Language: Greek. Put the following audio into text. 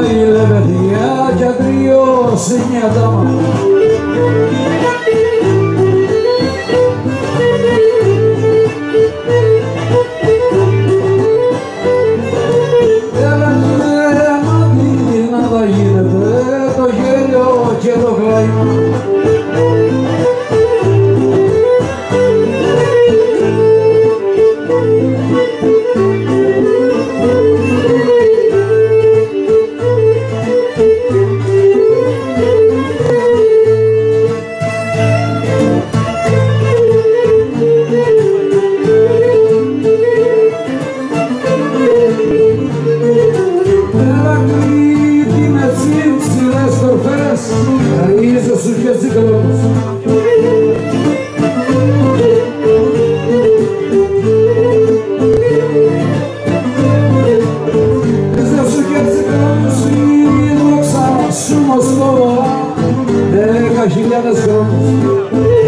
Στην Κρήτη πάει η λεβεδιά κι αγριώσει μια A Juliana Santos. Né,